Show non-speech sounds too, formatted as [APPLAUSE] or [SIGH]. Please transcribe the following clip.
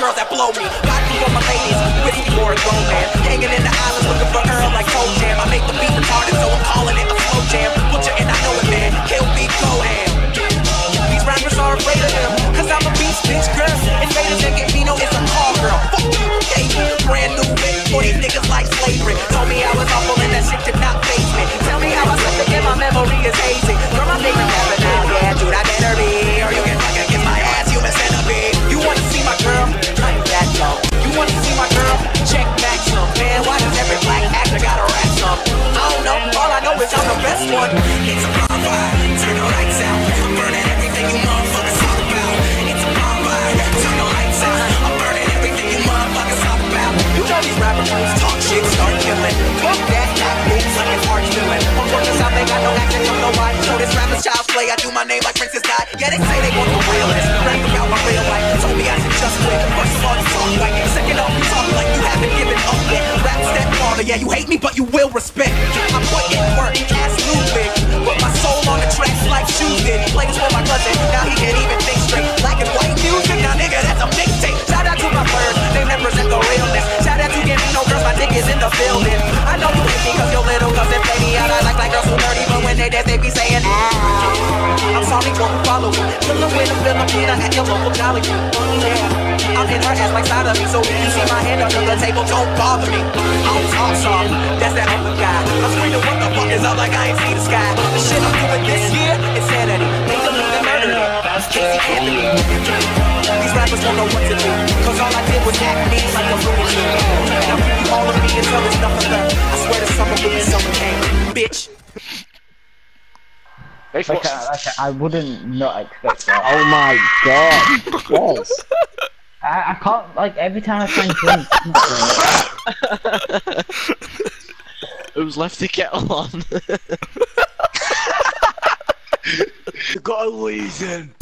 girls that blow me. Vodka for my ladies, whiskey for a grown man. Hanging in the islands looking for Earl like Toe I do my name like Princess Di. Yeah, they say they want the realness. Rap about my real life. Told me I should just quit. First of all, you talk white. Second off, you talk like you haven't given up yet. Rap step father, yeah, you hate me, but you will respect. I put in work, ass Ludwig. Like shoes did. Play this for my cousin, now he can't even think straight. Black and white music, now nigga, that's a mixtape. Shout out to my birds, they represent the realness. Shout out to Gambino girls, my dick is in the building. I know you hate me cause your little cousin play me out. I like like girls who dirty, but when they dance, they be saying, ah. I'm sorry who follow me. Chillin' with a Filipina at your local Jolly. Yeah, I'm in her ass like side of me, so if you see my hand under the table, don't bother me. I don't talk soft, that's that other guy. I'm screaming, what the fuck is up like I ain't see the sky. Rappers don't know what to do, cause all I did was act mean like a Looney Tune. Now give you all of me until there's nothing left. I swear the summer will be summer came, bitch. Like, Like, what? I- like, I wouldn't not expect that. Oh my god. Yes. I, I can't, like, every time I try and drink. Who's left the kettle on? You [LAUGHS] got a reason.